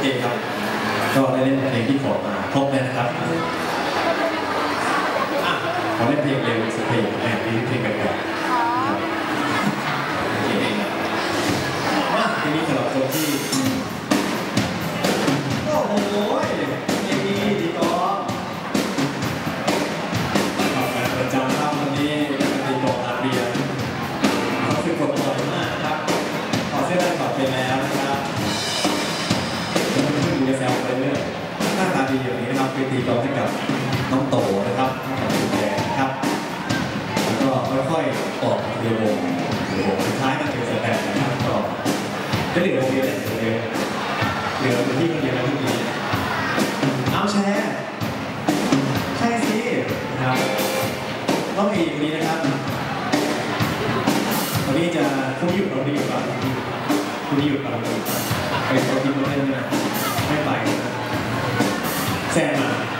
เคครับ ก็ได้เล่นเพลงที่ขอมาครบเลยนะครับอะขอเล่นเพลงเร็วอีกสักเพลงแหมเพลงเพลงกันก่อนครับโอเคเองนะมาทีนี้สำหรับคนที่ โอ้โหเพลงนี้ดีกอล์ฟทำงานประจำครับวันนี้เป็นตีกอล์ฟอาเบียนเขาคือกดบ่อยมากนะครับ ขอเสื้อได้ขอบไปแล้วนะครับแล้ว นี้นะครับไปตีกอล์ฟให้กับน้องโตนะครับแดงนะครับ แล้วก็ค่อยๆออกเรือวงเรือวงสุดท้ายก็เป็นสแตนนะครับก็จะเหลือวงเดียวเนี่ยเหลือเดียวเหลือเป็นที่คนเดียวแล้วทุกทีเอาแชร์ใช่สินะครับต้องมีวันนี้นะครับ แ